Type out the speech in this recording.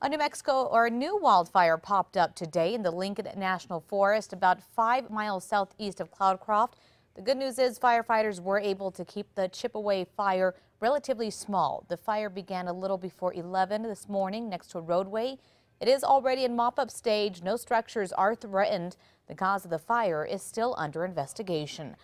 A New Mexico or a new wildfire popped up today in the Lincoln National Forest about five miles southeast of Cloudcroft. The good news is firefighters were able to keep the Chippeway fire relatively small. The fire began a little before 11 this morning next to a roadway. It is already in mop-up stage. No structures are threatened. The cause of the fire is still under investigation.